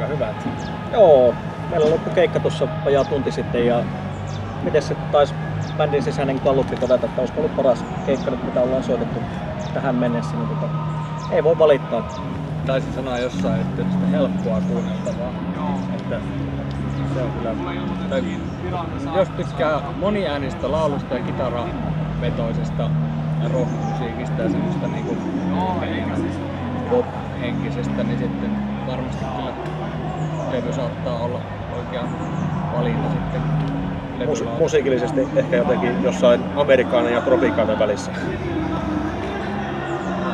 aika hyvät. Joo, meillä loppu keikka tuossa vajaa tunti sitten ja miten se taisi bändin sisäinen kalluppi todeta, että olisiko ollut paras keikka nyt mitä ollaan soitettu tähän mennessä, niin tota, ei voi valittaa. Taisin sanoa jossain, että sitä helppoa kuunneltavaa. Että se on kyllä, tai jos tykkää moniäänistä laulusta ja kitaravetoisesta rock-musiikista ja semmoista niinku pop-henkisestä, niin sitten varmasti kyllä levy saattaa olla oikea valinta sitten Mus- musiikillisesti ehkä jotenkin jossain amerikkaanen ja tropikaanen välissä.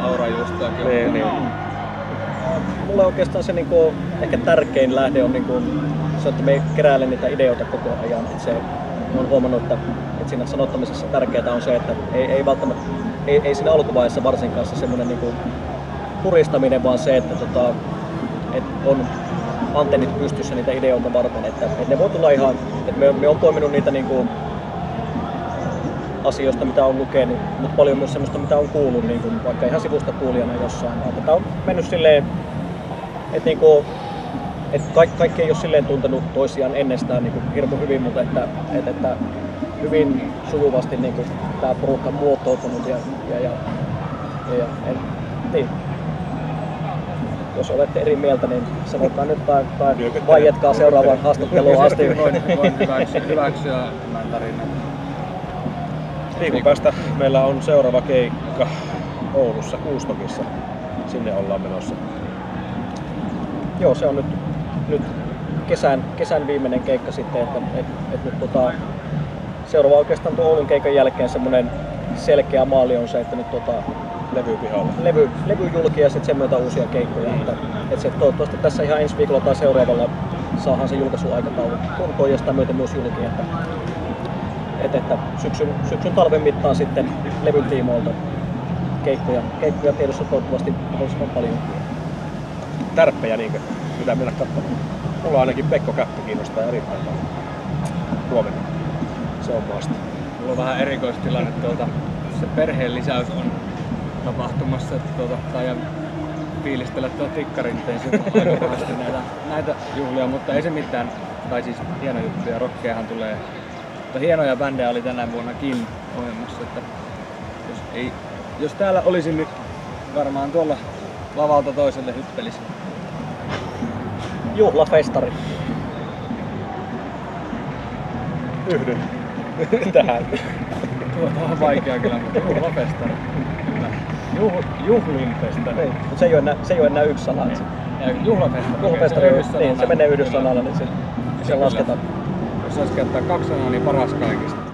Aurajuustoakin Niin, niin. Mulle oikeastaan se niinku, ehkä tärkein lähde on niinku, se, että me keräilen niitä ideoita koko ajan. Se, mä oon huomannut, että, että siinä sanottamisessa tärkeää on se, että ei, ei välttämättä, ei, ei siinä alkuvaiheessa varsinkaan se semmoinen niinku puristaminen, vaan se, että tota, että on antennit pystyssä niitä ideoita varten, että, että ne voi tulla ihan, että me, me on poiminut niitä niinku asioista, mitä on lukenut, mutta paljon myös semmoista, mitä on kuullut, niin kuin vaikka ihan sivusta kuulijana jossain. Että Tämä on mennyt silleen, että, niin kuin, että kaikki, kaikki ei ole silleen tuntenut toisiaan ennestään niin kuin hirmu hyvin, mutta että, että, että hyvin sujuvasti niin kuin, tämä porukka muotoutunut ja, ja, ja, ja, ja niin. Jos olette eri mieltä, niin sanokaa nyt tai, tai Nyökyttele. vaietkaa seuraavaan haastatteluun asti. Voin, voin hyväksyä, hyväksyä tämän tarinan. Viikon päästä meillä on seuraava keikka Oulussa Kuustokissa. Sinne ollaan menossa. Joo, se on nyt, nyt kesän, kesän viimeinen keikka sitten, että et, et nyt tota, seuraava oikeastaan tuon Oulun keikan jälkeen semmoinen selkeä maali on se, että nyt tota, Levy pihalla. levy, levy julki ja sitten sen myötä uusia keikkoja. Että, että se toivottavasti tässä ihan ensi viikolla tai seuraavalla saadaan se julkaisuaikataulu kuntoon ja sitä myöten myös julki. Että, että, että syksyn, syksyn talven mittaan sitten levyn tiimoilta keikkoja, keikkoja tiedossa toivottavasti mahdollisimman paljon. Tärppejä niinkö? Mitä mennä katsomaan. Mulla ainakin Pekko Käppä kiinnostaa erittäin paljon. Huomenna. Se on maasta. Mulla on vähän erikoistilanne tuolta. Se perheen lisäys on tapahtumassa, että tuota, taidan fiilistellä tuon tikkarin tein aika pahasti näitä, näitä juhlia, mutta ei se mitään, tai siis hieno juttu ja rockeahan tulee. Mutta hienoja bändejä oli tänä vuonnakin ohjelmassa, että jos, ei, jos täällä olisi nyt varmaan tuolla lavalta toiselle hyppelisi. Juhlafestari. Yhdyn tähän. Tuota on vaikea kyllä, mutta juhlafestari. Juh, juhlinfestari. Niin, mutta se ei ole enää, se ei ole enää yksi sana. että se- Ja juhlafestari. Juhlafestari, yhdyssanana. niin, se menee yhdyssanalla, niin se, se lasketaan. Jos saisi käyttää kaksi sanaa, niin paras kaikista.